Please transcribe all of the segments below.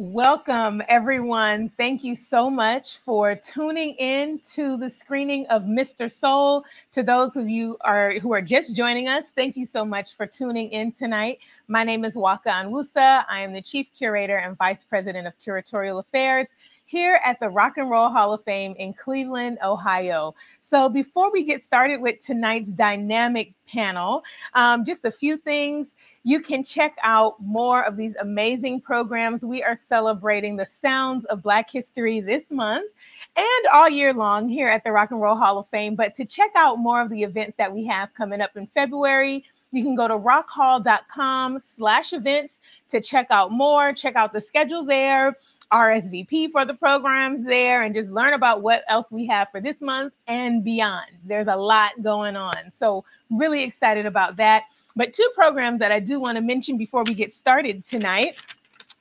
Welcome, everyone. Thank you so much for tuning in to the screening of Mr. Soul. To those of you are who are just joining us, thank you so much for tuning in tonight. My name is Waka Onwusa. I am the Chief Curator and Vice President of Curatorial Affairs here at the Rock and Roll Hall of Fame in Cleveland, Ohio. So, before we get started with tonight's dynamic panel, um, just a few things. You can check out more of these amazing programs. We are celebrating the sounds of Black history this month and all year long here at the Rock and Roll Hall of Fame. But to check out more of the events that we have coming up in February, you can go to rockhall.com slash events to check out more, check out the schedule there RSVP for the programs there and just learn about what else we have for this month and beyond. There's a lot going on. So, really excited about that. But two programs that I do want to mention before we get started tonight.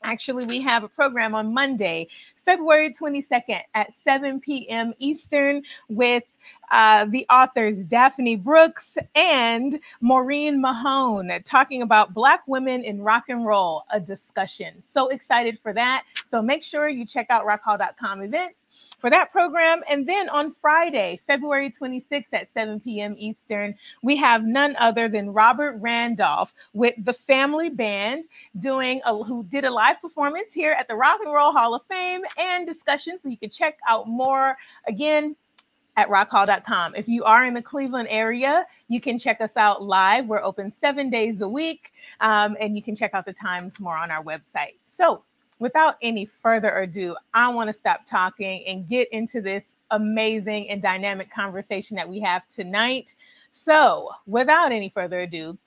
Actually, we have a program on Monday, February 22nd at 7 p.m. Eastern with uh, the authors Daphne Brooks and Maureen Mahone talking about Black women in rock and roll, a discussion. So excited for that. So make sure you check out rockhall.com events for that program. And then on Friday, February 26th at 7 p.m. Eastern, we have none other than Robert Randolph with the Family Band doing a, who did a live performance here at the Rock and Roll Hall of Fame and discussion. So you can check out more again at rockhall.com. If you are in the Cleveland area, you can check us out live. We're open seven days a week, um, and you can check out the times more on our website. So without any further ado, I want to stop talking and get into this amazing and dynamic conversation that we have tonight. So, without any further ado,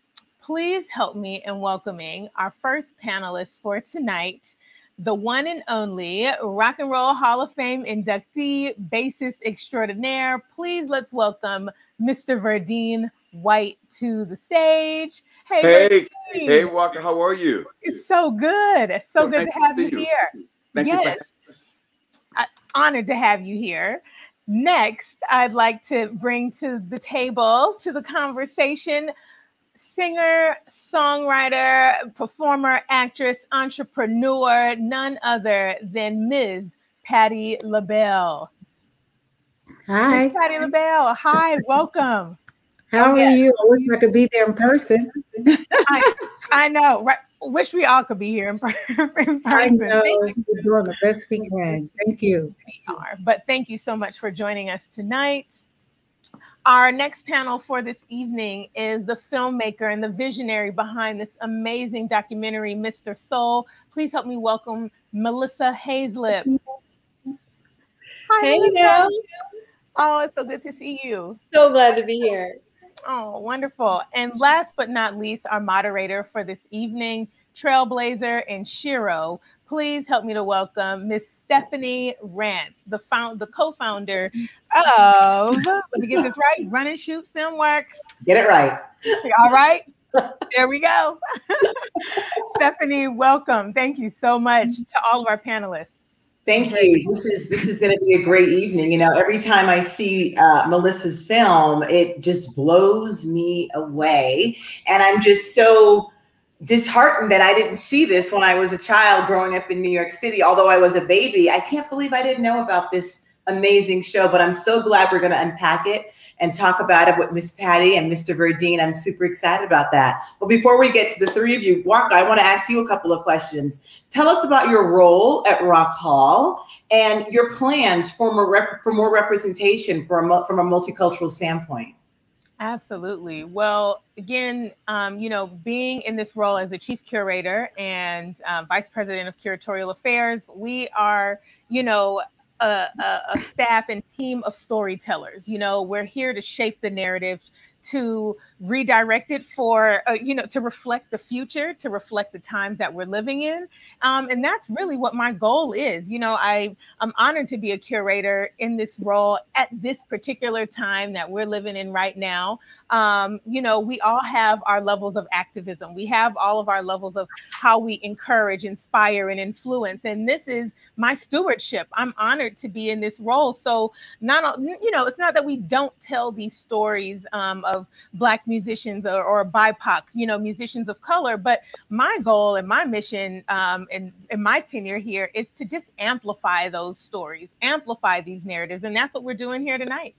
please help me in welcoming our first panelist for tonight, the one and only Rock and Roll Hall of Fame inductee, bassist extraordinaire. Please let's welcome Mr. Verdine White to the stage. Hey, hey, hey, Walker, how are you? It's so good. It's so, so good to have to you, here. Thank yes. You honored to have you here. Next, I'd like to bring to the table, to the conversation, singer, songwriter, performer, actress, entrepreneur, none other than Ms. Patti LaBelle. Hi. Ms. Patti LaBelle. Hi, welcome. How oh, are you? I wish I could be there in person. I, I, know, right? Wish we all could be here in, in person. I know. We're doing the best we can. Thank you. We are. But thank you so much for joining us tonight. Our next panel for this evening is the filmmaker and the visionary behind this amazing documentary, Mr. Soul. Please help me welcome Melissa Haizlip. Hi, hey, Melissa. Oh, it's so good to see you. So glad to be here. Oh, wonderful. And last but not least, our moderator for this evening, Trailblazer and shero. Please help me to welcome Miss Stephanie Rance, the found the co-founder of let me get this right, Run and Shoot Filmworks. Get it right. All right. There we go. Stephanie, welcome. Thank you so much to all of our panelists. Thank you. This is this is going to be a great evening. You know, every time I see uh, Melissa's film, it just blows me away, and I'm just so disheartened that I didn't see this when I was a child growing up in New York City. Although I was a baby, I can't believe I didn't know about this amazing show. But I'm so glad we're going to unpack it and talk about it with Miss Patti and Mr. Verdine. I'm super excited about that. But before we get to the three of you, Waka, I want to ask you a couple of questions. Tell us about your role at Rock Hall and your plans for more, rep- for more representation from a, from a multicultural standpoint. Absolutely. Well, again, um, you know, being in this role as the chief curator and uh, vice president of curatorial affairs, we are, you know, a, a, staff and team of storytellers. You know, we're here to shape the narrative, to redirect it for, uh, you know, to reflect the future, to reflect the times that we're living in. Um, and that's really what my goal is. You know, I, I'm honored to be a curator in this role at this particular time that we're living in right now. Um, you know, we all have our levels of activism. We have all of our levels of how we encourage, inspire, and influence. And this is my stewardship. I'm honored to be in this role. So, not, you know, it's not that we don't tell these stories um, of black musicians or, or BIPOC, you know, musicians of color. But my goal and my mission um, in, in my tenure here is to just amplify those stories, amplify these narratives. And that's what we're doing here tonight.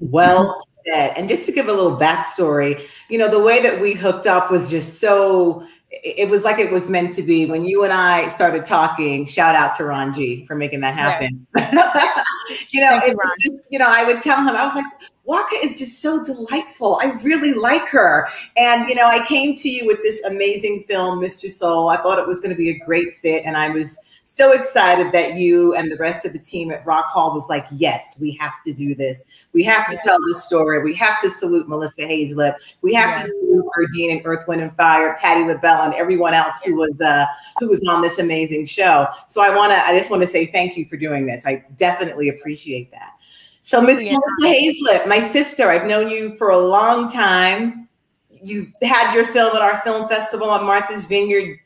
Well said. And just to give a little backstory, you know, the way that we hooked up was just so it was like it was meant to be when you and I started talking. Shout out to G for making that happen. Yes. you know, it was just, you know, I would tell him, I was like, Waka is just so delightful. I really like her. And, you know, I came to you with this amazing film, Mr. Soul. I thought it was going to be a great fit. And I was so excited that you and the rest of the team at Rock Hall was like, yes, we have to do this. We have to tell this story. We have to salute Melissa Haizlip. We have to salute Dean and Earth, Wind and Fire, Patti LaBelle, and everyone else who was uh, who was on this amazing show. So I want to, I just want to say thank you for doing this. I definitely appreciate that. So Miss yeah. Melissa Haizlip, my sister, I've known you for a long time. You had your film at our film festival on Martha's Vineyard,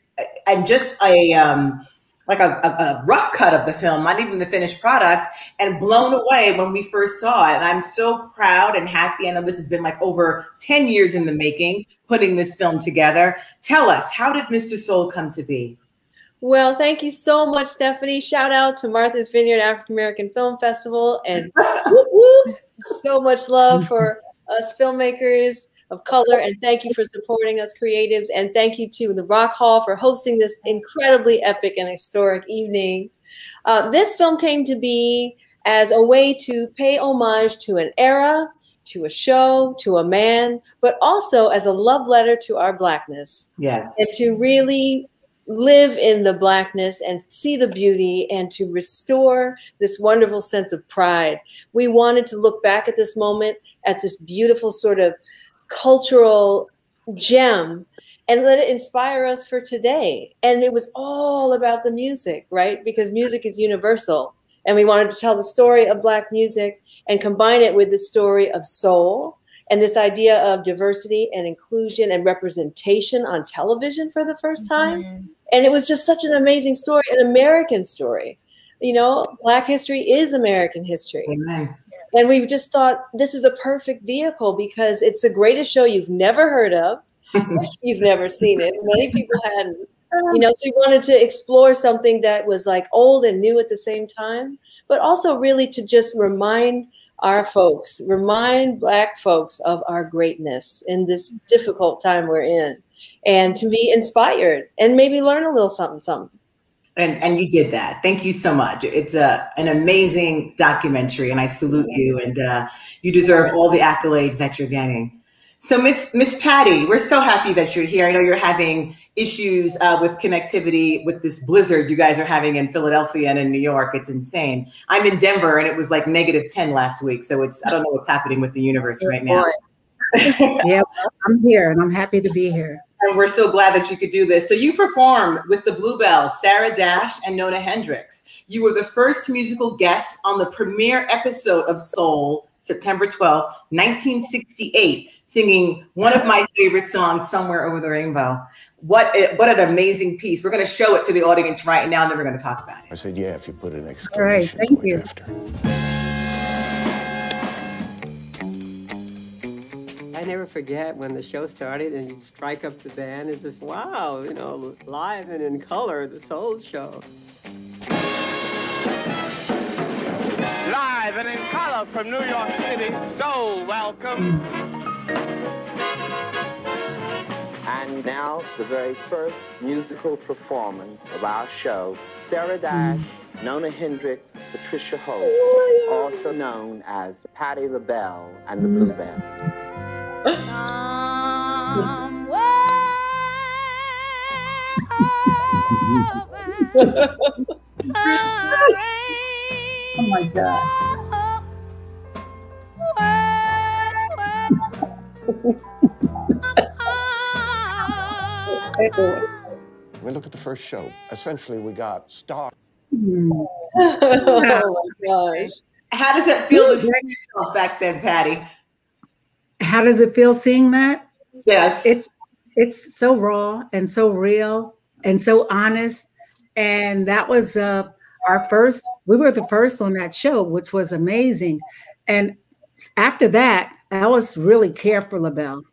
and just a um, like a, a, a, rough cut of the film, not even the finished product, and blown away when we first saw it. And I'm so proud and happy. I know this has been like over 10 years in the making, putting this film together. Tell us, how did Mr. Soul come to be? Well, thank you so much, Stephanie. Shout out to Martha's Vineyard African American Film Festival and whoop, whoop, so much love for us filmmakers of color. And thank you for supporting us creatives. And thank you to the Rock Hall for hosting this incredibly epic and historic evening. Uh, this film came to be as a way to pay homage to an era, to a show, to a man, but also as a love letter to our blackness. Yes. And to really live in the blackness and see the beauty and to restore this wonderful sense of pride. We wanted to look back at this moment, at this beautiful sort of cultural gem and let it inspire us for today. And it was all about the music, right? Because music is universal. And we wanted to tell the story of Black music and combine it with the story of soul and this idea of diversity and inclusion and representation on television for the first time. Mm-hmm. And it was just such an amazing story, an American story. You know, Black history is American history. Amen. And we just thought this is a perfect vehicle because it's the greatest show you've never heard of. you've never seen it. Many people hadn't. You know, so we wanted to explore something that was like old and new at the same time, but also really to just remind our folks, remind Black folks of our greatness in this difficult time we're in, and to be inspired and maybe learn a little something, something. And, and you did that. Thank you so much. It's a, an amazing documentary, and I salute you. And uh, you deserve all the accolades that you're getting. So, Miss Miss Patti, we're so happy that you're here. I know you're having issues uh, with connectivity with this blizzard you guys are having in Philadelphia and in New York. It's insane. I'm in Denver, and it was like negative ten last week. So it's I don't know what's happening with the universe right now. yeah, I'm here, and I'm happy to be here. And we're so glad that you could do this. So you performed with the Bluebelle, Sarah Dash and Nona Hendryx. You were the first musical guest on the premiere episode of Soul, September 12th, 1968, singing one of my favorite songs, Somewhere Over the Rainbow. What, what an amazing piece. We're going to show it to the audience right now, and then we're going to talk about it. I said, yeah, if you put an exclamation All right, thank you. After. I never forget when the show started and you'd strike up the band. It's just, wow, you know, live and in color, the Soul Show. Live and in color from New York City, so welcome. And now, the very first musical performance of our show, Sarah Dash, Nona Hendryx, Patricia Holt, also known as Patti LaBelle and the blue Bluebelles. Oh my God. we look at the first show. Essentially, we got star. oh my gosh. How does it feel to see yourself back then, Patti? how does it feel seeing that? Yes. It's it's so raw and so real and so honest. And that was uh, our first, we were the first on that show, which was amazing. And after that, Ellis really cared for LaBelle.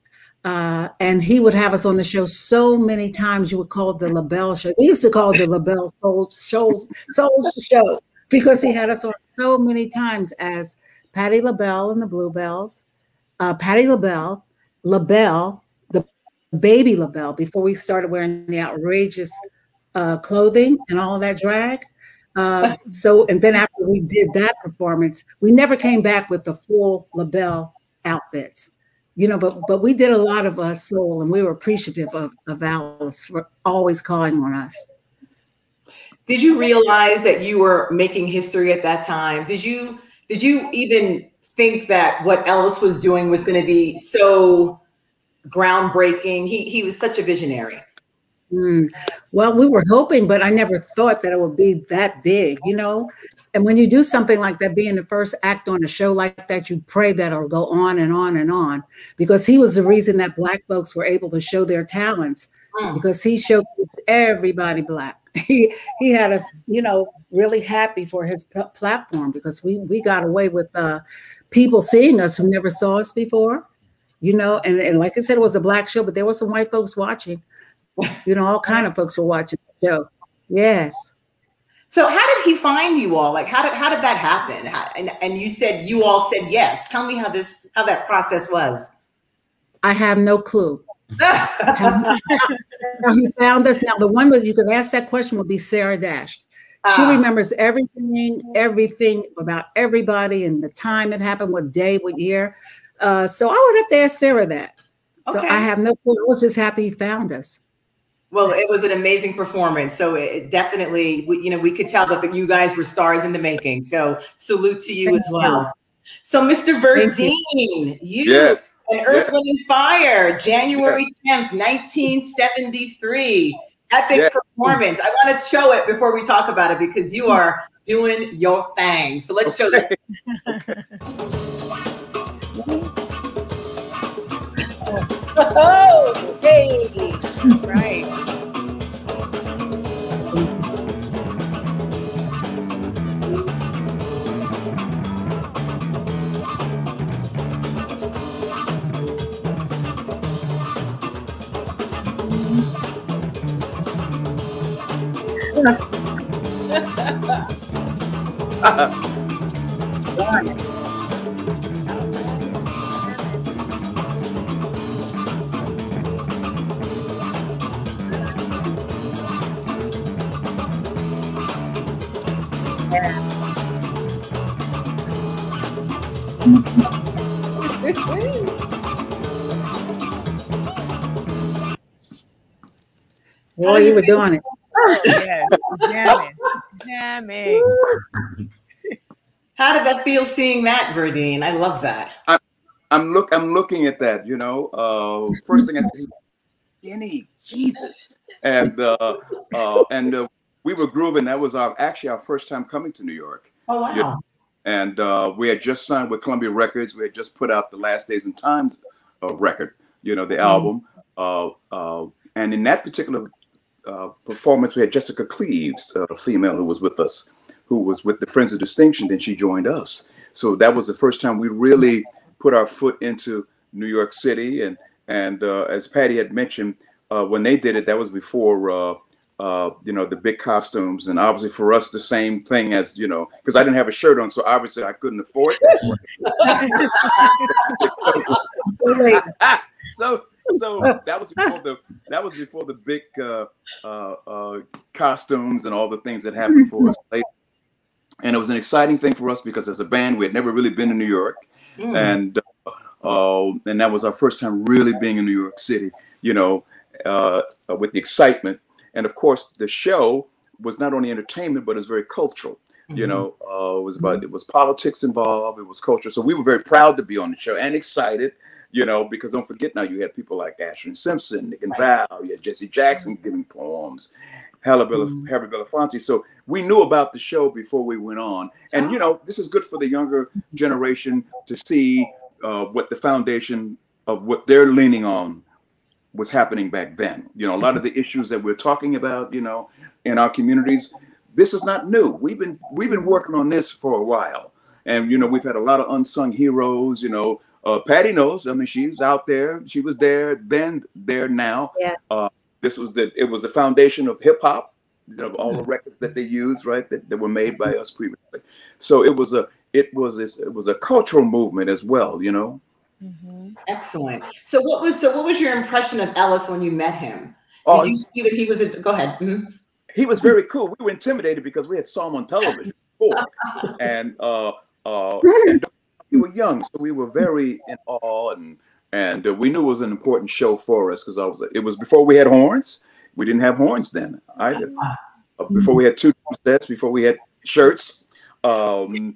Uh, and he would have us on the show so many times. You would call the LaBelle show. They used to call the LaBelle Soul Show, Soul Show because he had us on so many times as Patti LaBelle and the Bluebelles, uh, Patti LaBelle, LaBelle, the baby LaBelle, before we started wearing the outrageous uh, clothing and all that drag. Uh, so, and then after we did that performance, we never came back with the full LaBelle outfits, you know. But but we did a lot of uh, soul, and we were appreciative of of Ellis for always calling on us. Did you realize that you were making history at that time? Did you did you even think that what Ellis was doing was going to be so groundbreaking? He he was such a visionary. Mm. Well, we were hoping, but I never thought that it would be that big, you know. And when you do something like that, being the first act on a show like that, you pray that it'll go on and on and on. Because he was the reason that black folks were able to show their talents, mm. because he showcased everybody black. He he had us, you know, really happy for his platform because we we got away with uh, people seeing us who never saw us before, you know. And, and like I said, it was a black show, but there were some white folks watching you know, all kind of folks were watching the show. Yes. So how did he find you all? Like how did how did that happen? How, and and you said you all said yes. Tell me how this how that process was. I have no clue. now he found us. Now the one that you could ask that question would be Sarah Dash. She uh, remembers everything, everything about everybody and the time it happened, what day, what year. Uh, so I would have to ask Sarah that. So okay. I have no clue. I was just happy he found us. Well, it was an amazing performance. So it definitely, you know, we could tell that you guys were stars in the making. So salute to you Thank as well. You. So, Mr. Verdine, you, you yes. and Earth, yes. Wind, and Fire, January yes. 10th, 1973. Epic yes. performance. I want to show it before we talk about it because you are doing your thing. So let's show that. oh, hey. Right. Boy, you were doing it. yes, jamming, jamming. How did that feel seeing that, Verdine? I love that. I, am look. I'm looking at that. You know, uh, first thing I said, Jenny, Jesus, and uh, uh, and uh, we were grooving. That was our actually our first time coming to New York. Oh wow! You know? And uh, we had just signed with Columbia Records. We had just put out the Last Days and Times uh, record. You know, the mm. album. Uh, uh, and in that particular uh, performance, we had Jessica Cleaves, a female who was with us, who was with the Friends of Distinction. Then she joined us. So that was the first time we really put our foot into New York City. And and uh, as Patti had mentioned, uh, when they did it, that was before uh, uh, you know the big costumes, and obviously for us the same thing as you know because I didn't have a shirt on, so obviously I couldn't afford it. so so that was before the that was before the big uh, uh, uh, costumes and all the things that happened for us later. And it was an exciting thing for us because as a band we had never really been to New York, mm. and uh, uh, and that was our first time really being in New York City. You know, uh, with the excitement, and of course the show was not only entertainment but it was very cultural. Mm-hmm. You know, uh, it was about mm-hmm. it was politics involved, it was culture. So we were very proud to be on the show and excited you know, because don't forget now you had people like Ashford Simpson, Nick and right. Val, you had Jesse Jackson giving poems, Harry mm. Harry Belafonte. So we knew about the show before we went on, and you know, this is good for the younger generation to see uh, what the foundation of what they're leaning on was happening back then. You know, a lot of the issues that we're talking about, you know, in our communities, this is not new. We've been we've been working on this for a while, and you know, we've had a lot of unsung heroes. You know, uh, Patti knows. I mean, she's out there. She was there then, there now. Yeah. Uh, this was the it was the foundation of hip hop. You know, all the records that they used, right, that, that were made by us previously. So it was a it was this it was a cultural movement as well. You know. Excellent. So what was so what was your impression of Ellis when you met him? Did Oh, you see that he was? A, go ahead. Mhm. he was very cool. We were intimidated because we had saw him on television before, and uh, uh, and we were young, so we were very in awe, and and uh, we knew it was an important show for us because I was. It was before we had horns. We didn't have horns then either. Uh, before we had two sets, before we had shirts. Um,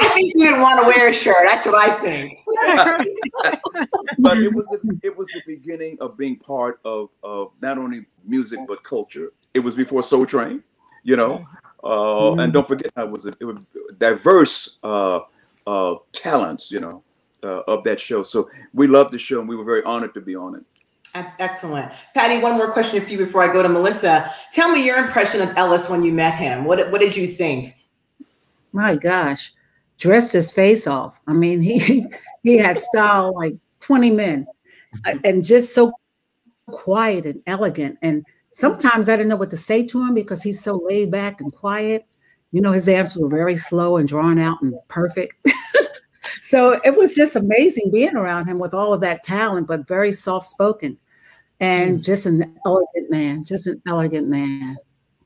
I think you didn't want to wear a shirt. That's what I think. but it was the, it was the beginning of being part of of not only music but culture. It was before Soul Train, you know, uh, and don't forget I was a, it was diverse uh, uh, talents, you know, uh, of that show. So we loved the show and we were very honored to be on it. Excellent. Patti, one more question for you before I go to Melissa. Tell me your impression of Ellis when you met him. What what did you think? My gosh, dressed his face off. I mean, he he had style like 20 men uh, and just so quiet and elegant. And sometimes I didn't know what to say to him because he's so laid back and quiet. You know, his answers were very slow and drawn out and perfect. so it was just amazing being around him with all of that talent, but very soft spoken and mm. just an elegant man, just an elegant man.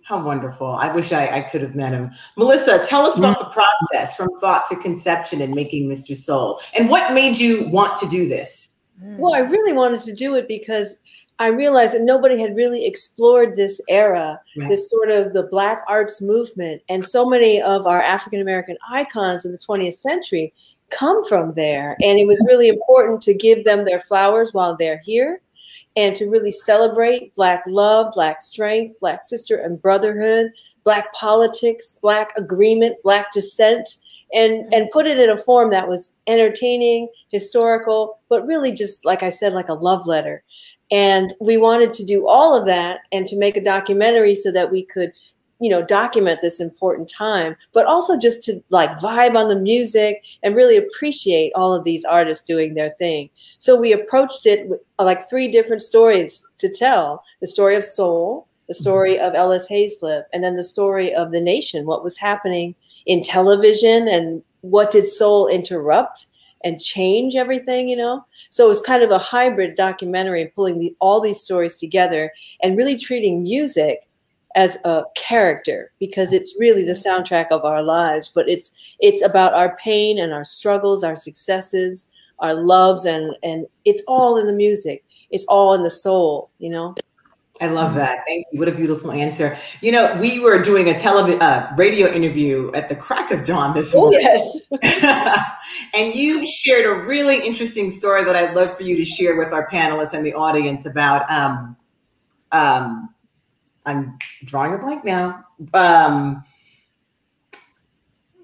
How wonderful. I wish I, I could have met him. Melissa, tell us about mm. the process from thought to conception and making Mr. Soul. And what made you want to do this? Mm. Well, I really wanted to do it because I realized that nobody had really explored this era, Right. this sort of the Black arts movement. And so many of our African American icons in the 20th century come from there. And it was really important to give them their flowers while they're here and to really celebrate Black love, Black strength, Black sister and brotherhood, Black politics, Black agreement, Black dissent, and, and put it in a form that was entertaining, historical, but really just, like I said, like a love letter. And we wanted to do all of that and to make a documentary so that we could you know document this important time but also just to like vibe on the music and really appreciate all of these artists doing their thing. So we approached it with uh, like three different stories to tell. The story of soul the story of ellis haizlip and then the story of the nation what was happening in television and what did soul interrupt and change everything you know? So it was kind of a hybrid documentary pulling the, all these stories together and really treating music as a character because it's really the soundtrack of our lives but it's it's about our pain and our struggles our successes our loves and and it's all in the music it's all in the soul you know I love that. Thank you. What a beautiful answer. You know, we were doing a television, uh, radio interview at the crack of dawn this oh morning. yes and you shared a really interesting story that I'd love for you to share with our panelists and the audience about. Um, um, I'm drawing a blank now. Um,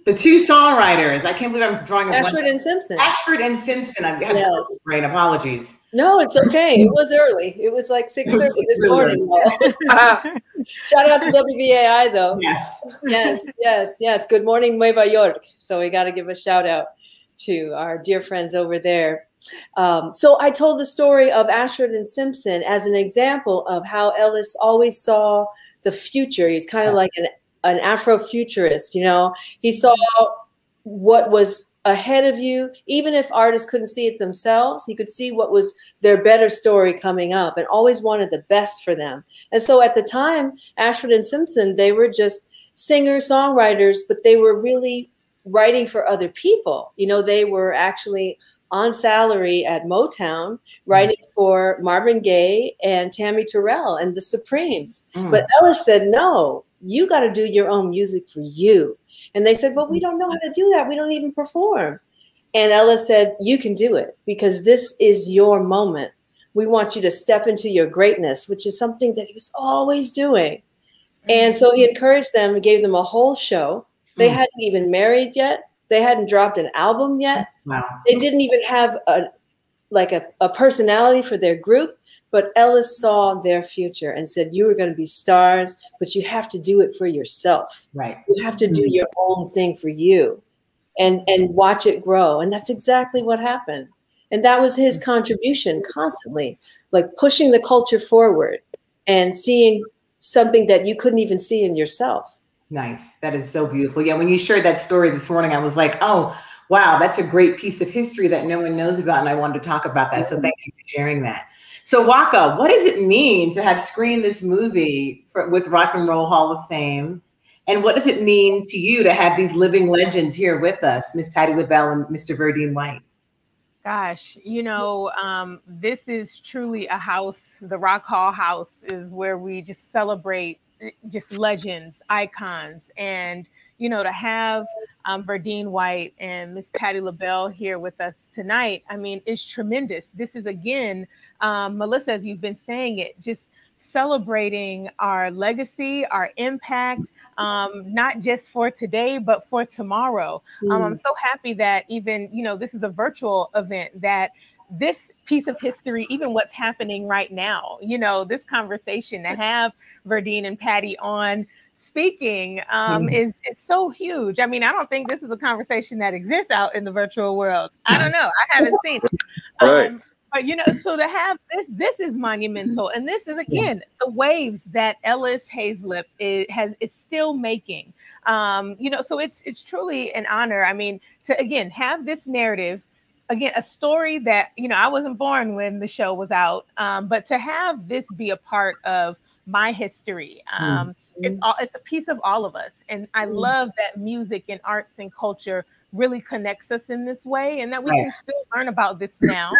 the two songwriters. I can't believe I'm drawing a ashford blank. and simpson Ashford and Simpson. I've got Yes. brain. Apologies. no it's okay it was early it was like 6 30 this really morning shout out to wbai though Yes. yes, yes, yes. Good morning, Nueva York. So we got to give a shout out to our dear friends over there. Um, so I told the story of Ashford and Simpson as an example of how Ellis always saw the future. He's kind of like an, an Afrofuturist, you know. He saw what was ahead of you, even if artists couldn't see it themselves. He could see what was their better story coming up, and always wanted the best for them. And so at the time, Ashford and Simpson, they were just singers, songwriters, but they were really writing for other people. You know, they were actually on salary at Motown, writing for Marvin Gaye and Tammi Terrell and the Supremes. Mm. But Ellis said, no, you got to do your own music for you. And they said, well, we don't know how to do that. We don't even perform. And Ellis said, you can do it because this is your moment. We want you to step into your greatness, which is something that he was always doing. And so he encouraged them and gave them a whole show. They Mm. hadn't even married yet. They hadn't dropped an album yet. Wow. They didn't even have a like a, a personality for their group. But Ellis saw their future and said, You are going to be stars, but you have to do it for yourself. Right. You have to do mm-hmm. your own thing for you. and and watch it grow. And that's exactly what happened. And that was his contribution constantly, like pushing the culture forward and seeing something that you couldn't even see in yourself. Nice. That is so beautiful. Yeah, when you shared that story this morning, I was like, oh, wow, that's a great piece of history that no one knows about. And I wanted to talk about that. So mm-hmm. thank you for sharing that. So, Waka, what does it mean to have screened this movie for, with Rock and Roll Hall of Fame? And what does it mean to you to have these living legends here with us, Miss Patti LaBelle and Mr. Verdine White? Gosh, you know, um, this is truly a house. The Rock Hall House is where we just celebrate eh, just legends, icons, and you know, to have um, Verdine White and Miss Patti LaBelle here with us tonight, I mean, is tremendous. This is again, um, Melissa, as you've been saying it, just celebrating our legacy, our impact, um, not just for today, but for tomorrow. Mm. Um, I'm mm. so happy that even, you know, this is a virtual event that this piece of history, even what's happening right now, you know, this conversation to have Verdine and Patti on speaking um, mm. is it's so huge. I mean, I don't think this is a conversation that exists out in the virtual world. I don't know. I haven't seen it. right. But you know, so to have this, this is monumental, and this is again yes. the waves that Ellis Haizlip is, has is still making. Um, you know, so it's it's truly an honor. I mean, to again have this narrative, again a story that you know I wasn't born when the show was out, um, but to have this be a part of my history. Um, mm. It's all it's a piece of all of us, and I mm. love that music and arts and culture really connects us in this way and that we can still learn about this now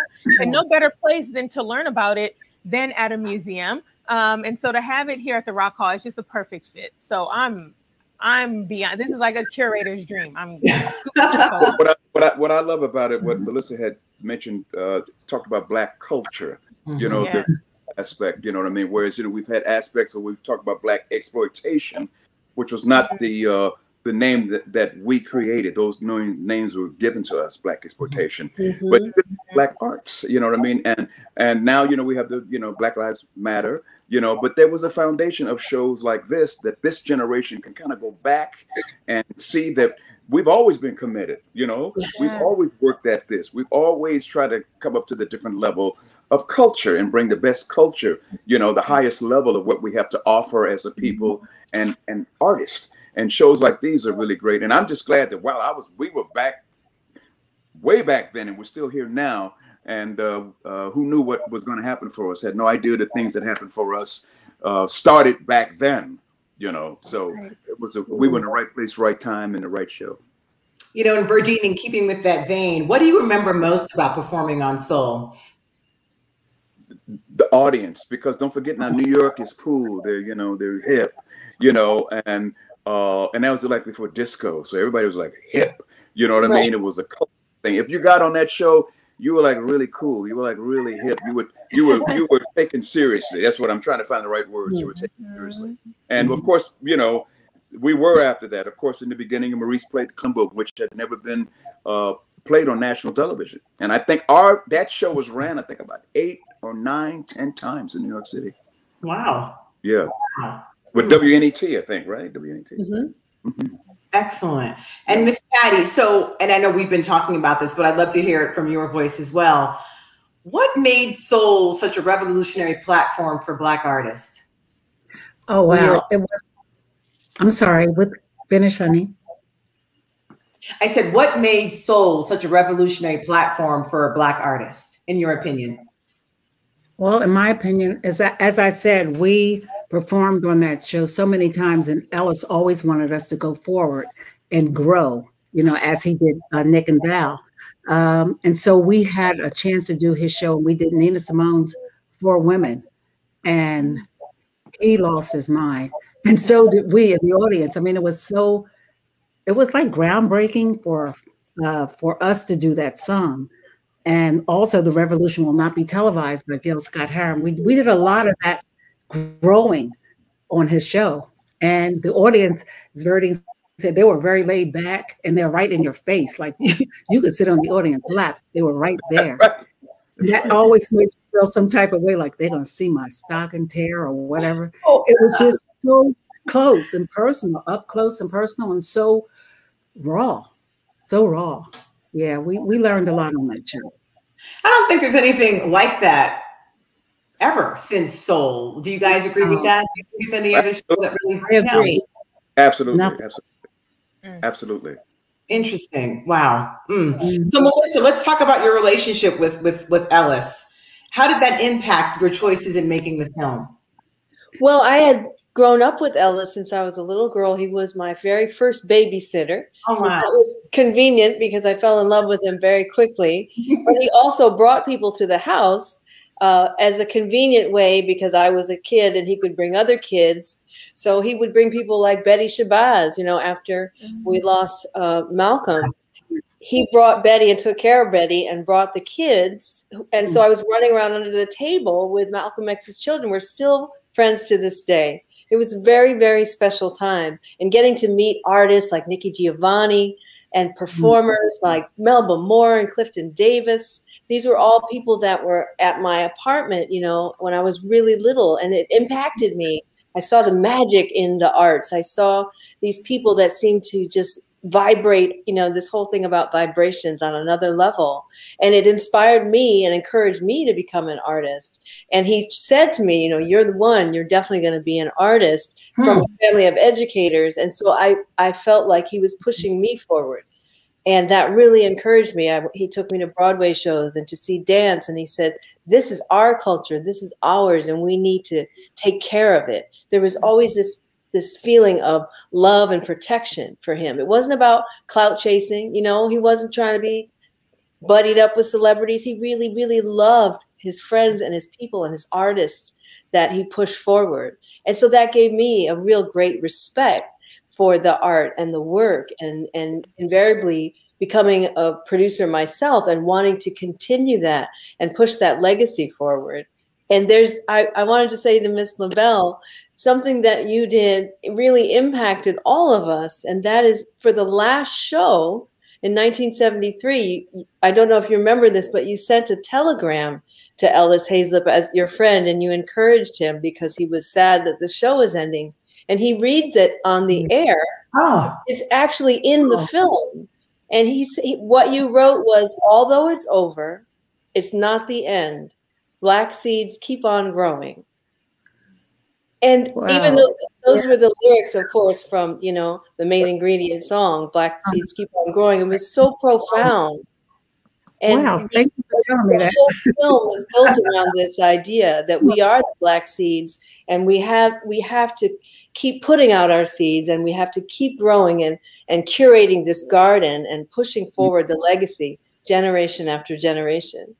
and no better place than to learn about it than at a museum um, and so to have it here at the rock hall is just a perfect fit. So i'm i'm beyond this is like a curator's dream. I'm what, I, what, I, what i love about it what melissa had mentioned uh, talked about black culture mm-hmm. you know yeah. the aspect you know what i mean? Whereas you know we've had aspects where we've talked about blaxploitation which was not the uh, the name that, that we created. Those names were given to us, Blaxploitation, mm-hmm. but Black arts. You know what I mean? And and now you know we have the you know Black Lives Matter. You know, but there was a foundation of shows like this that this generation can kind of go back and see that we've always been committed. You know, yes. we've always worked at this. We've always tried to come up to the different level of culture and bring the best culture. You know, the highest level of what we have to offer as a people and and artists and shows like these are really great. And I'm just glad that while I was, we were back way back then, and we're still here now. And uh, uh, who knew what was going to happen for us? Had no idea the things that happened for us uh, started back then. You know, so right. it was a, we were in the right place, right time, in the right show. You know, and Verdine, in keeping with that vein, what do you remember most about performing on Soul? The audience, because don't forget now, New York is cool. They're you know they're hip, you know, and uh, and that was like before disco, so everybody was like hip. You know what I right. mean? It was a cool thing. If you got on that show, you were like really cool. You were like really hip. You would you were you were taken seriously. That's what I'm trying to find the right words. You were taken seriously. And of course, you know, we were after that. Of course, in the beginning, Maurice played the Book, which had never been uh, played on national television. And I think our that show was ran, I think about eight or nine, ten times in New York City. Wow. Yeah. Wow with WNET, I think, right? WNET. Mm-hmm. Mm-hmm. Excellent. And Miss Patti, so, and I know we've been talking about this, but I'd love to hear it from your voice as well. What made Soul such a revolutionary platform for Black artists? Oh, wow. It was, I'm sorry, with finish, honey. I said, what made Soul such a revolutionary platform for Black artists, in your opinion? Well, in my opinion, as I, as I said, we performed on that show so many times, and Ellis always wanted us to go forward and grow, you know, as he did uh, Nick and Val. Um, and so we had a chance to do his show, and we did Nina Simone's Four Women, and he lost his mind. And so did we in the audience. I mean, it was so, it was like groundbreaking for uh, for us to do that song. And also, The Revolution Will Not Be Televised by Gil Scott Heron. We, we did a lot of that growing on his show. And the audience, as Verdi said, they were very laid back and they're right in your face. Like you, you could sit on the audience lap. They were right there. That always makes you feel some type of way, like they're gonna see my stocking tear or whatever. Oh, it was just so close and personal, up close and personal, and so raw. so raw. Yeah, we we learned a lot on that show. I don't think there's anything like that ever since Soul. Do you guys agree with that? Do you think there's any other show that really? I agree. Absolutely, Nothing. absolutely, absolutely. Interesting. Wow. Mm. So Melissa, let's talk about your relationship with with with Ellis. How did that impact your choices in making the film? Well, I had grown up with Ellis since I was a little girl. He was my very first babysitter. Oh, So wow. that was convenient because I fell in love with him very quickly. but he also brought people to the house uh, as a convenient way because I was a kid and he could bring other kids. So he would bring people like Betty Shabazz, you know, after we lost uh, Malcolm. He brought Betty and took care of Betty and brought the kids. And so I was running around under the table with Malcolm X's children. We're still friends to this day. It was a very, very special time. And getting to meet artists like Nikki Giovanni and mm-hmm. performers like Melba Moore and Clifton Davis. These were all people that were at my apartment, you know, when I was really little, and it impacted me. I saw the magic in the arts. I saw these people that seemed to just vibrate, you know, this whole thing about vibrations on another level. And it inspired me and encouraged me to become an artist. And he said to me, you know, you're the one, you're definitely going to be an artist from hmm. a family of educators. And so I, I felt like he was pushing me forward. And that really encouraged me. I, he took me to Broadway shows and to see dance. And he said, This is our culture. This is ours. And we need to take care of it. There was always this, this feeling of love and protection for him. It wasn't about clout chasing. You know, he wasn't trying to be buddied up with celebrities. He really, really loved his friends and his people and his artists that he pushed forward. And so that gave me a real great respect for the art and the work and and invariably becoming a producer myself and wanting to continue that and push that legacy forward. And there's I, I wanted to say to Miss LaBelle, something that you did really impacted all of us. And that is for the last show in 1973, I don't know if you remember this, but you sent a telegram to Ellis Haizlip as your friend and you encouraged him because he was sad that the show was ending. And he reads it on the mm. air. Oh, It's actually in the oh. film. And he, what you wrote was although it's over, it's not the end. Black seeds keep on growing. And even though those were the lyrics, of course, from you know the main ingredient song, "Black uh-huh. Seeds Keep on Growing," it was so profound. And wow, thank you for telling me the that. whole film is built around this idea that we are the black seeds, and we have we have to keep putting out our seeds, and we have to keep growing and and curating this garden and pushing mm-hmm. forward the legacy generation after generation.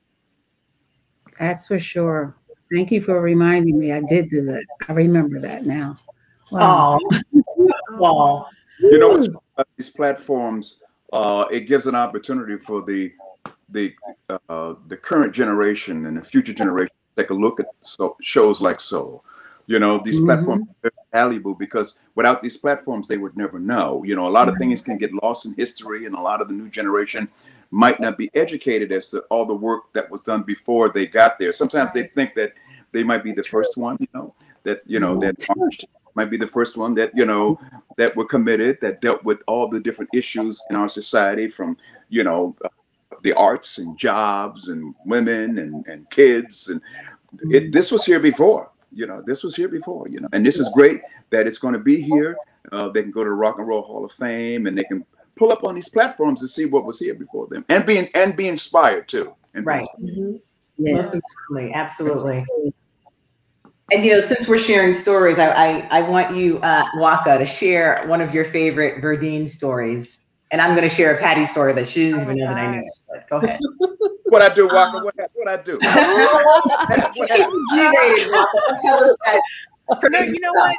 That's for sure. Thank you for reminding me. I did do that. I remember that now. Wow. oh, wow. You know, what's about these platforms, uh, it gives an opportunity for the the uh, the current generation and the future generation to take a look at so, shows like Soul. You know, these Mhm. platforms are valuable because without these platforms, they would never know. You know, a lot of things can get lost in history, and a lot of the new generation might not be educated as to all the work that was done before they got there. Sometimes they think that they might be the first one, you know, that you know that marched, might be the first one that you know that were committed, that dealt with all the different issues in our society, from you know uh, the arts and jobs and women and, and kids, and it, this was here before. You know, this was here before. You know, and this is great that it's going to be here. Uh, they can go to the Rock and Roll Hall of Fame, and they can pull up on these platforms and see what was here before them, and be and be inspired too. And be Right. inspired. Yes. Most certainly, absolutely. And you know, since we're sharing stories, I I, I want you, uh, Waka, to share one of your favorite Verdine stories. And I'm going to share a Patti story that she didn't even know that I knew. it, But go ahead. What I do, Walker? What what I do? What I do? G-rated, Waka. Tell us that. No, you know what,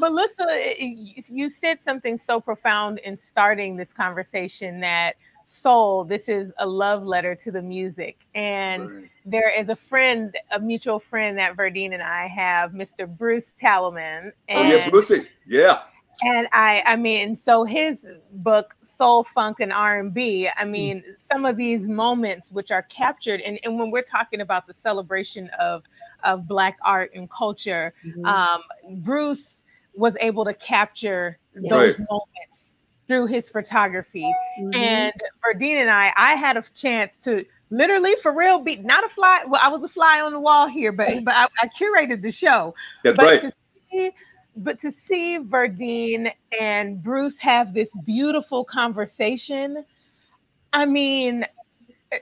Melissa, it- it- you said something so profound in starting this conversation that soul, this is a love letter to the music. And there is a friend, a mutual friend that Verdine and I have, Mr. Bruce Talamon. Oh And yeah, Lucy. Yeah. and I, I mean, so his book, Soul, Funk, and R and B. I mean, some of these moments which are captured, and, and when we're talking about the celebration of of Black art and culture, um, Bruce was able to capture Yeah. those Right. moments through his photography. Mhm. And Verdine and I, I had a chance to literally for real be not a fly. Well, I was a fly on the wall here, but but I, I curated the show. That's but right. to see but to see Verdine and Bruce have this beautiful conversation, I mean,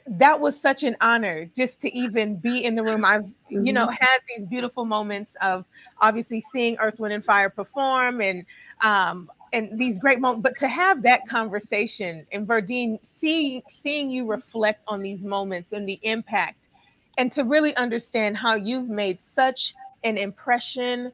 that was such an honor just to even be in the room. I've, you know, had these beautiful moments of obviously seeing Earth, Wind, and Fire perform and um and these great moments, but to have that conversation and Verdine see seeing you reflect on these moments and the impact and to really understand how you've made such an impression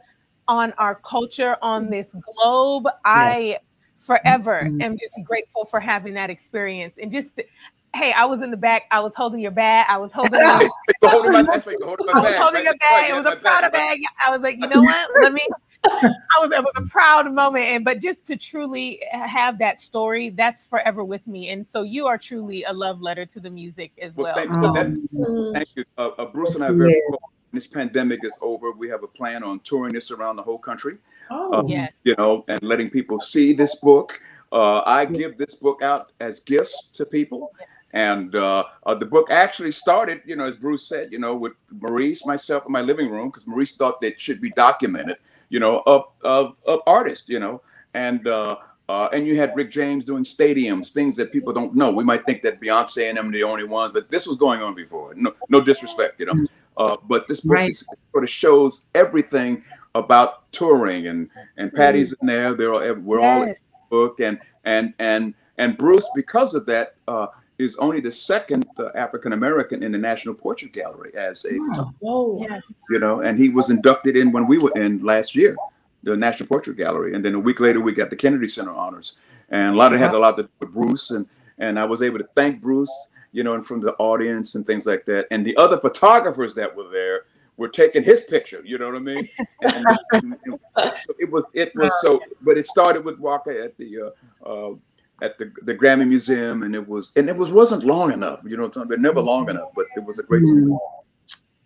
on our culture on this globe. I forever Mhm. am just grateful for having that experience and just to- hey, I was in the back, I was holding your bag, I was holding your You're holding my, that's right, you're holding my I was holding right? a bag. It was a Prada bag, bag. I was like, you know what? Let me. I was. It was a proud moment, and but just to truly have that story, that's forever with me. And so you are truly a love letter to the music as Well, well. thank, so that, thank you. Uh, uh, Bruce and I very Yeah. close. When This pandemic is over. We have a plan on touring this around the whole country. Oh, yes. you know, and letting people see this book. Uh, I give this book out as gifts to people. And uh, uh, the book actually started, you know, as Bruce said, you know, with Maurice, myself in my living room, because Maurice thought that should be documented, you know, of, of, of artists, you know. And uh, uh, and you had Rick James doing stadiums, things that people don't know. We might think that Beyonce and them are the only ones, but this was going on before. No, no disrespect, you know. Uh, but this book Right. sort of shows everything about touring, and and Patti's in there. They're all, we're all in the book, and and and and Bruce, because of that, uh, is only the second uh, African American in the National Portrait Gallery as a photographer Oh, Yes. you know, and he was inducted in when we were in last year, the National Portrait Gallery, and then a week later we got the Kennedy Center honors, and a lot of it had a lot to do with Bruce, and and I was able to thank Bruce, you know, and from the audience and things like that, and the other photographers that were there were taking his picture, you know what I mean? And, and- and so it was it was so, but it started with Walker at the. Uh, uh, at the, the Grammy Museum, and it was and it was wasn't long enough, you know. what I'm talking about? Never long enough, but it was a great. Mhm.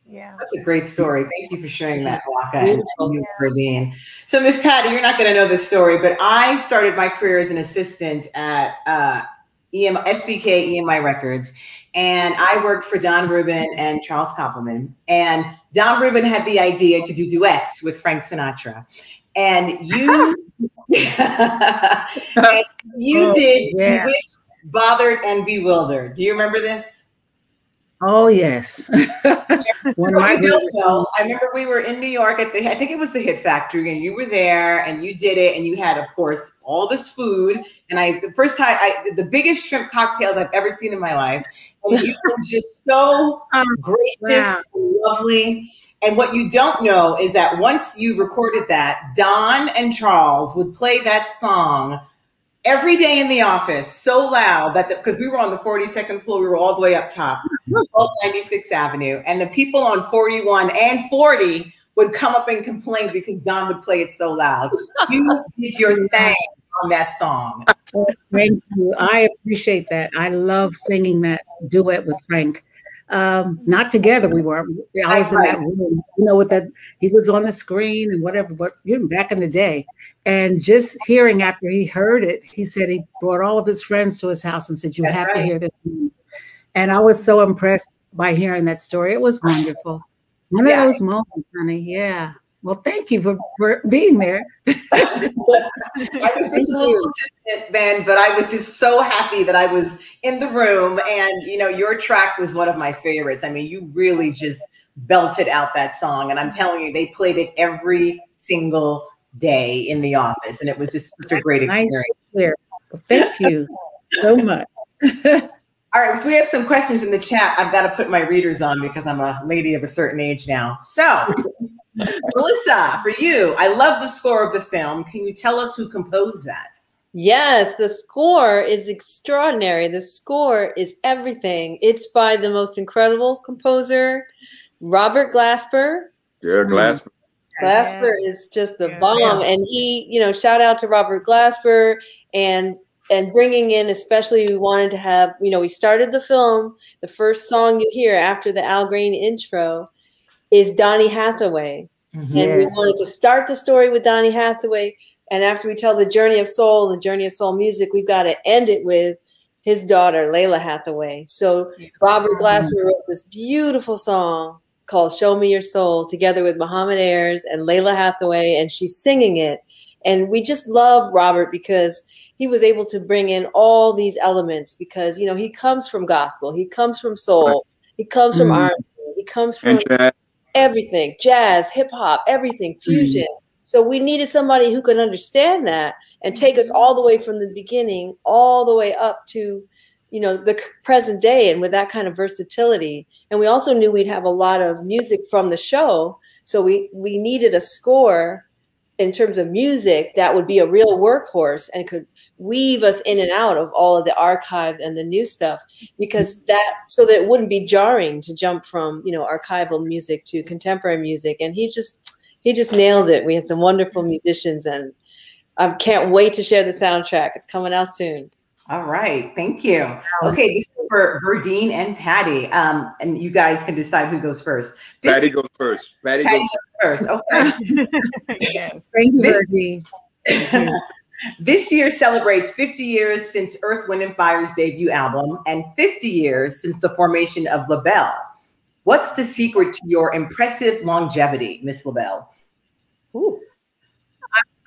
Yeah. That's a great story. Thank you for sharing that, Nwaka and Beautiful. you, Verdine. So, Miss Patti, you're not going to know this story, but I started my career as an assistant at uh, EM, SBK EMI Records, and I worked for Don Rubin and Charles Koppelman. And Don Rubin had the idea to do duets with Frank Sinatra, and you, and you Oh, did yeah. Bewitched, Bothered, and Bewildered. Do you remember this? Oh yes. One of I my don't know. I remember we were in New York at the, I think it was the Hit Factory, and you were there, and you did it, and you had, of course, all this food. And I, the first time, I, the biggest shrimp cocktails I've ever seen in my life, and you were just so oh, gracious, wow. and lovely. And what you don't know is that once you recorded that, Don and Charles would play that song every day in the office so loud that because we were on the 42nd floor, we were all the way up top, 96th Avenue, and the people on 41 and 40 would come up and complain because Don would play it so loud. You did your thing on that song. Thank you. I appreciate that. I love singing that duet with Frank. Um, not together, we were. I was in that room, you know, with that. He was on the screen and whatever. But you know, back in the day, and just hearing after he heard it, he said he brought all of his friends to his house and said, "You That's have to hear this." And I was so impressed by hearing that story. It was wonderful. One Yeah. of those moments, honey. Yeah. Well, thank you for, for being there. I was just a little assistant then, but I was just so happy that I was in the room. And you know, your track was one of my favorites. I mean, you really just belted out that song, and I'm telling you, they played it every single day in the office, and it was just such a great Nice experience. clear. Thank you so much. All right, so we have some questions in the chat. I've got to put my readers on because I'm a lady of a certain age now. So, Melissa, for you, I love the score of the film. Can you tell us who composed that? Yes, the score is extraordinary. The score is everything. It's by the most incredible composer, Robert Glasper. Yeah, glass. Glasper is just the Yeah. bomb, and he, you know, shout out to Robert Glasper and and bringing in, especially we wanted to have, you know, we started the film. The first song you hear after the Al Green intro is Donny Hathaway, mm-hmm. and we wanted to start the story with Donny Hathaway, And after we tell the journey of soul, the journey of soul music, we've got to end it with his daughter, Lalah Hathaway. So Robert mm-hmm. Glasper wrote this beautiful song called Show Me Your Soul together with Muhammad Ayers and Lalah Hathaway, and she's singing it. And we just love Robert because he was able to bring in all these elements because, you know, he comes from gospel, he comes from soul, he comes from Mhm. R&B, he comes from jazz. everything, jazz, hip hop, everything, fusion. So we needed somebody who could understand that and take us all the way from the beginning, all the way up to, you know, the present day, and with that kind of versatility. And we also knew we'd have a lot of music from the show, so we we needed a score in terms of music that would be a real workhorse and could weave us in and out of all of the archive and the new stuff because that so that it wouldn't be jarring to jump from you know archival music to contemporary music and he just he just nailed it we had some wonderful musicians and i can't wait to share the soundtrack it's coming out soon All right, thank you. Okay, this is for Verdine and Patti, um, and you guys can decide who goes first. This Patti goes first. Patti, Patti goes goes first. Okay. yes. Thank you, This- Virgie. This year celebrates 50 years since Earth, Wind, and Fire's debut album and 50 years since the formation of LaBelle. What's the secret to your impressive longevity, Miss LaBelle? Ooh.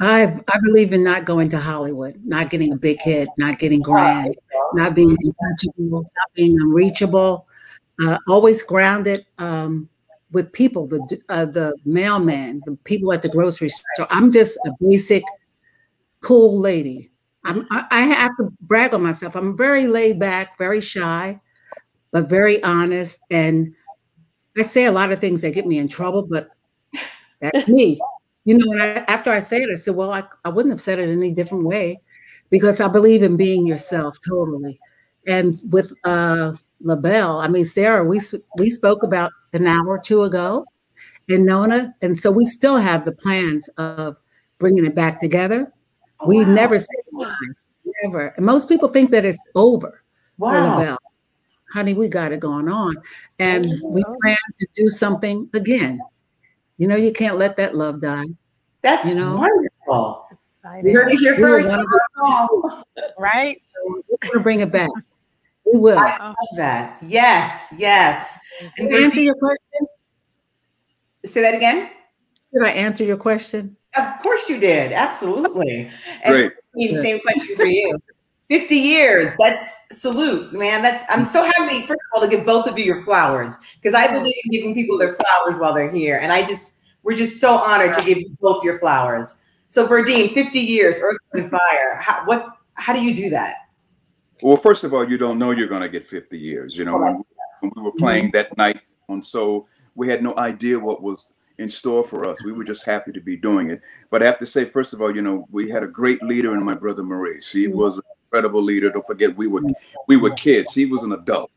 I I believe in not going to Hollywood, not getting a big hit, not getting grand, not being untouchable, not being unreachable. Uh, always grounded um, with people, the uh, the mailman, the people at the grocery store. I'm just a basic, cool lady. I'm, I, have to brag on myself. I'm very laid back, very shy, but very honest. And I say a lot of things that get me in trouble, but that's me. You know, and I, after I say it, I said, well, I, I wouldn't have said it any different way because I believe in being yourself totally. And with uh, LaBelle, I mean, Sarah, we, we spoke about an hour or two ago and Nona. And so we still have the plans of bringing it back together. Oh, we wow. never say goodbye, never. Most people think that it's over Wow. Honey, we got it going on. And oh, we plan to do something again. You know, you can't let that love die. That's You know? wonderful. Excited. You heard it here We first. one of Oh, Right? We're going to bring it back. We will. I love that. Yes, yes. Did I answer your question? say that again. Did I answer your question? Of course you did. Absolutely. And Great. Virginia, same question for you. 50 years. That's salute, man. That's I'm so happy, first of all, to give both of you your flowers. Because I believe in giving people their flowers while they're here. And I just we're just so honored to give you both your flowers. So Verdine, 50 years, Earth and Fire. How what how do you do that? Well, first of all, you don't know you're going to get 50 years. You know, oh, when, when we were mm-hmm. playing that night on Soul, we had no idea what was in store for us. We were just happy to be doing it. But I have to say, first of all, you know, we had a great leader in my brother Maurice. He mm. was an incredible leader. Don't forget, we were we were kids. He was an adult,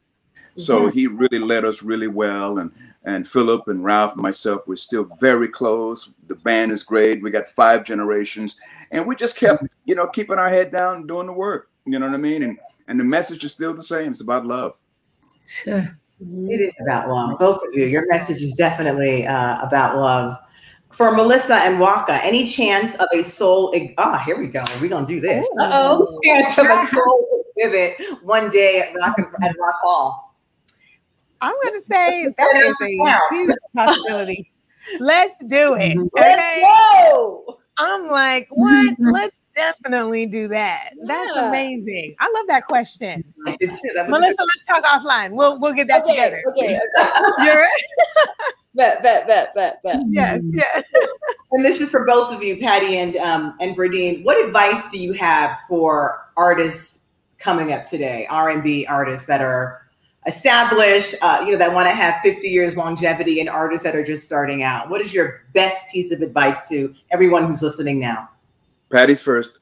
so mm-hmm. he really led us really well. And and Philip and Ralph and myself were still very close. The band is great. We got five generations, and we just kept, mm-hmm. you know, keeping our head down and doing the work. You know what I mean? And and the message is still the same. It's about love. Tuh. It is about love. Both of you. Your message is definitely uh, about love. For Melissa and Nwaka, any chance of a soul? Ah, here we go. We're gonna do this. uh-oh Chance of a soul pivot one day at Rock at Rock Hall. I'm going to say that is a huge possibility. Let's do it. Let's Okay? go. I'm like, what? Let's definitely do that. That's amazing. I love that question. I too. That was Melissa, let's talk offline. We'll we'll get that okay, together. okay okay You're right. bet bet bet bet bet Yes, yes. and this is for both of you, Patti and um, and Verdine. What advice do you have for artists coming up today, R and B artists that are established, uh, you know, that want to have 50 years longevity, and artists that are just starting out? What is your best piece of advice to everyone who's listening now? Patti's first.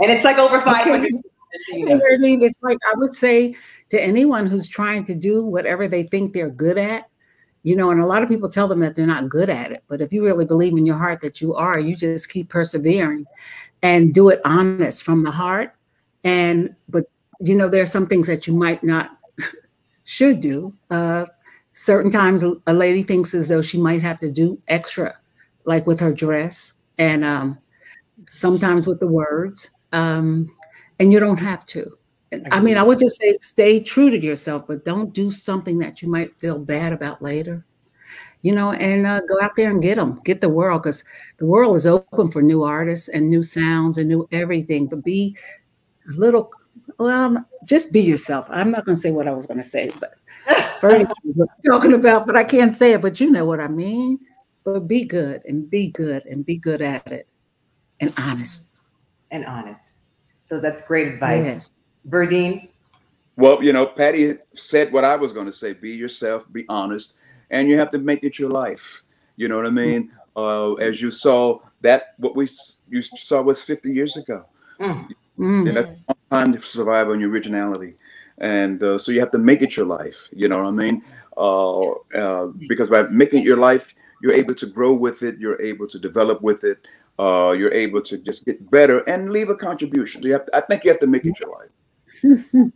And it's like over 500. Okay. just so you know. Darlene, It's like I would say to anyone who's trying to do whatever they think they're good at, you know, and a lot of people tell them that they're not good at it. But if you really believe in your heart that you are, you just keep persevering and do it honest from the heart. And, but, you know, there are some things that you might not should do. Uh, certain times a- a lady thinks as though she might have to do extra, like with her dress. And um, sometimes with the words, um, and you don't have to. I mean, I would just say stay true to yourself, but don't do something that you might feel bad about later. You know, and uh, go out there and get them, get the world, because the world is open for new artists and new sounds and new everything. But be a little, well, just be yourself. I'm not going to say what I was going to say, but Bernie was talking about, but I can't say it. But you know what I mean. But be good and be good and be good at it and honest. And honest. So that's great advice. Yes. Verdine? Well, you know, Patti said what I was going to say be yourself, be honest, and you have to make it your life. You know what I mean? Uh, as you saw, that what we you saw was 50 years ago. Mm. And that's time to survive on your originality. And uh, so you have to make it your life. You know what I mean? Uh, uh because by making it your life, you're able to grow with it, you're able to develop with it, uh, you're able to just get better and leave a contribution. So you have to, I think you have to make it your life.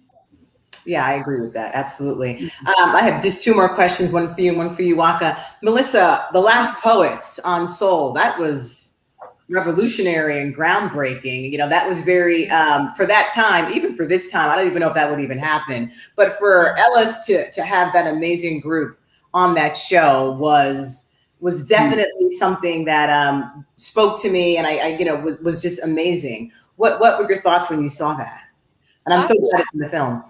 yeah, I agree with that. Absolutely. Um, I have just two more questions, one for you, one for you, Nwaka. Melissa, The Last Poets on Soul, that was revolutionary and groundbreaking. You know, that was very, um, for that time, even for this time, I don't even know if that would even happen. But for Ellis to, to have that amazing group on that show was was definitely something that um, spoke to me and I, I, you know, was, was just amazing. What, what were your thoughts when you saw that? And I'm so glad it's in the film.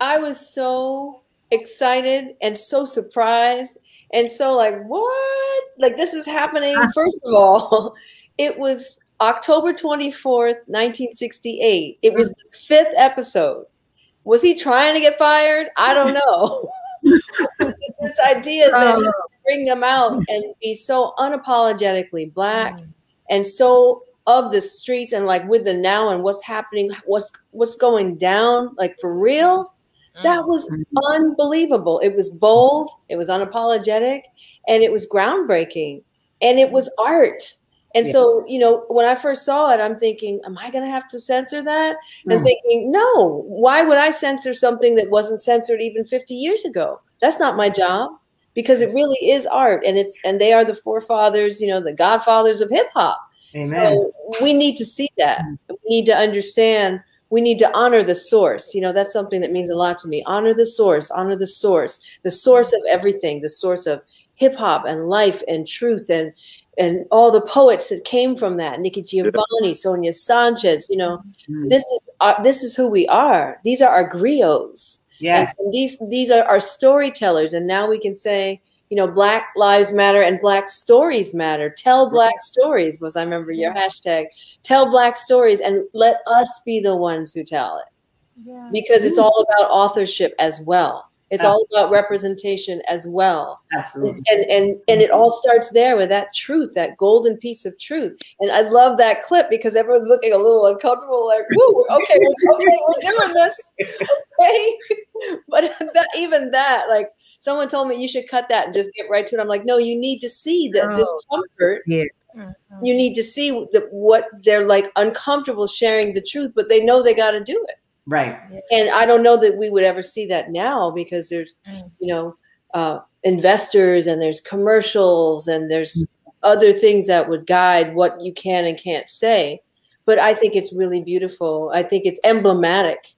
I was so excited and so surprised and so like what? Like this is happening. First of all it was october 24th 1968 it was the fifth episode. Was he trying to get fired? I don't know this idea that he bring them out and be so unapologetically black mm. and so of the streets and like with the now and what's happening, what's what's going down, like for real, that mm. was unbelievable. It was bold, it was unapologetic, and it was groundbreaking, and it was art. And yeah. so, you know, when I first saw it, I'm thinking, am I going to have to censor that? And mm. thinking, no, why would I censor something that wasn't censored even 50 years ago? That's not my job because it really is art and it's and they are the forefathers, you know, the godfathers of hip hop. Amen. So we need to see that. We need to understand. We need to honor the source. You know, that's something that means a lot to me. Honor the source, honor the source, the source of everything, the source of hip hop and life and truth and and all the poets that came from that nikki giovanni sonia sanchez you know mm-hmm. this is our, this is who we are these are our griots yes and these these are our storytellers and now we can say you know, Black Lives Matter and Black Stories Matter. Tell mm-hmm. Black stories was I remember your hashtag. Tell Black stories and let us be the ones who tell it. Yeah. Because it's mm-hmm. all about authorship as well. It's Absolutely. all about representation as well. Absolutely. And and and it all starts there with that truth, that golden piece of truth. And I love that clip because everyone's looking a little uncomfortable, like, "Woo, okay, okay, we're doing this." Okay, but that even that, like, someone told me you should cut that and just get right to it. I'm like, no, you need to see the oh, discomfort. Yeah. You need to see the, what they're like uncomfortable sharing the truth, but they know they got to do it. Right. And I don't know that we would ever see that now because there's, mm. you know, uh, investors and there's commercials and there's mm. other things that would guide what you can and can't say. But I think it's really beautiful. I think it's emblematic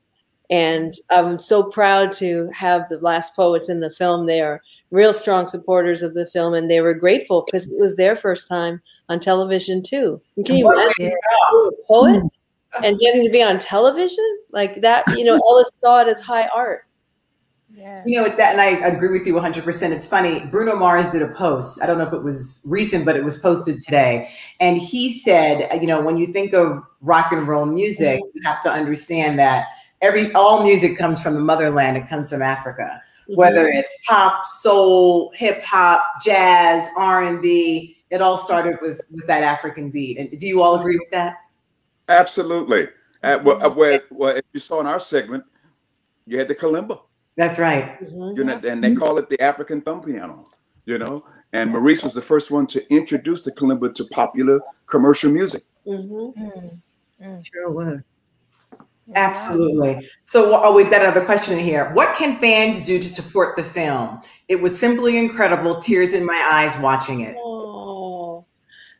and I'm so proud to have the last poets in the film. They are real strong supporters of the film, and they were grateful because it was their first time on television too. Can you imagine a poet and getting to be on television like that? You know, Ellis saw it as high art. Yeah. You know that, and I agree with you 100%. It's funny. Bruno Mars did a post. I don't know if it was recent, but it was posted today. And he said, you know, when you think of rock and roll music, mm-hmm. you have to understand that every all music comes from the motherland. It comes from Africa, mm-hmm. whether it's pop, soul, hip hop, jazz, R and B. It all started with with that African beat. And do you all agree with that? Absolutely. Uh, well, uh, where, well, as you saw in our segment, you had the kalimba. That's right. Mm-hmm. You know, and they call it the African thumb piano. You know, and Maurice was the first one to introduce the kalimba to popular commercial music. Mm-hmm. Mm-hmm. Sure was. Absolutely. So oh, we've got another question in here. What can fans do to support the film? It was simply incredible. Tears in my eyes watching it. Oh.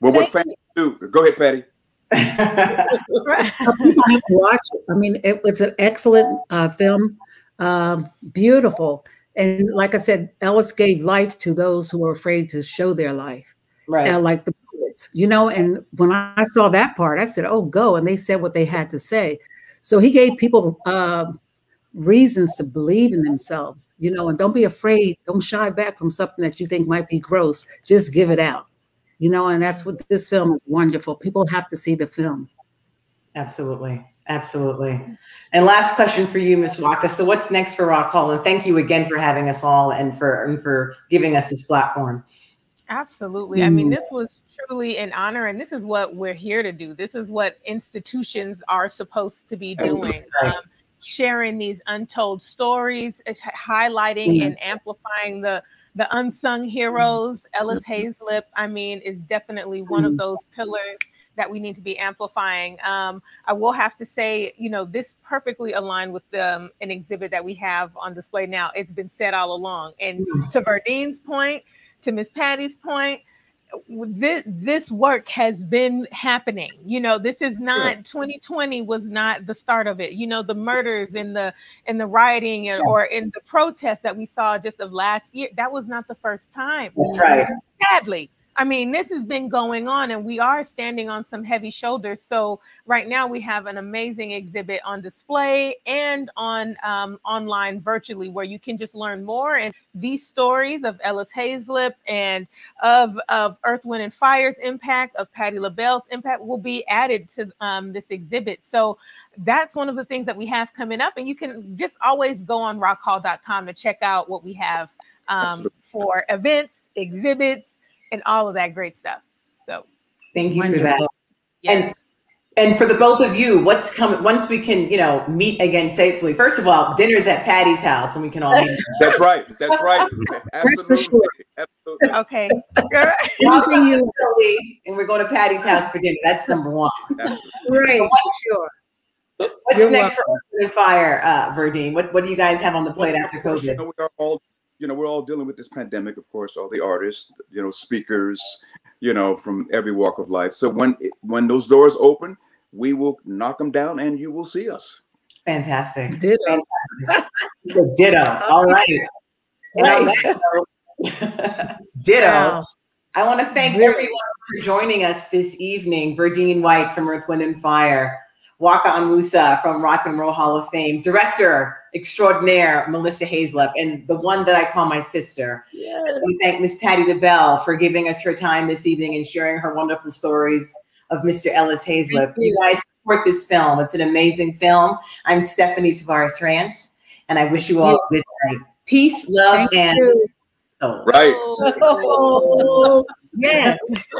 Well, what fans do? Go ahead, Patti. People have to watch it. I mean, it was an excellent uh, film, um, beautiful. And like I said, Ellis gave life to those who were afraid to show their life, Right. uh, like the poets, you know. And when I saw that part, I said, "Oh, go!" And they said what they had to say. So he gave people uh, reasons to believe in themselves, you know. And don't be afraid. Don't shy back from something that you think might be gross. Just give it out, you know. And that's what this film is wonderful. People have to see the film. Absolutely. Absolutely. And last question for you, Miss Nwaka. So what's next for Rock Hall? And thank you again for having us all and for and for giving us this platform. Absolutely. I mean, Mm. this was truly an honor, and this is what we're here to do. This is what institutions are supposed to be doing. Right. Um, sharing these untold stories, hi- highlighting Yes. and amplifying the the unsung heroes. Ellis Haizlip, I mean, is definitely one of Mhm. those pillars that we need to be amplifying. Um, I will have to say, you know, this perfectly aligned with um, an exhibit that we have on display now. It's been said all along. And to Verdine's point, to Miss Patti's point, this, this work has been happening. You know, this is not 2020 was not the start of it. You know, the murders and the and the rioting and, or in the protests that we saw just of last year, that was not the first time. That's right. Sadly. I mean, this has been going on and we are standing on some heavy shoulders. So right now we have an amazing exhibit on display and on um, online virtually where you can just learn more. And these stories of Ellis Haizlip and of, of Earth, Wind, and Fire's impact, of Patti LaBelle's impact will be added to um, this exhibit. So that's one of the things that we have coming up. And you can just always go on rockhall.com to check out what we have um, for events, exhibits, and all of that great stuff. So, Thank you for that. yes. And for the both of you, what's coming once we can, you know, meet again safely? First of all, dinner's at Patti's house when we can all meet. That's right. That's right. Absolutely. sure. Absolutely. okay. Anything you and we're going to Patti's house for dinner. That's number one. Absolutely. right, sure. What's You're next for Earth, and Fire, uh, Verdine? What What do you guys have on the plate after You COVID? know, we are all, you know, we're all dealing with this pandemic, of course, all the artists, you know, speakers, you know, from every walk of life. So when when those doors open, we will knock them down and you will see us. Fantastic. Ditto. The ditto. All right. And on Right. ditto. Wow. I want to thank Really? everyone for joining us this evening. Verdine White from Earth, Wind, and Fire, Nwaka Onwusa from Rock and Roll Hall of Fame, director extraordinaire Melissa Haizlip, and the one that I call my sister. We thank Miss Patti LaBelle for giving us her time this evening and sharing her wonderful stories of Mr. Ellis Haizlip. Thank You you. guys support this film. It's an amazing film. I'm Stephanie Tavares Rance, and I wish you all a good night. Peace, love, Thank and you. soul. Right. Oh, yes.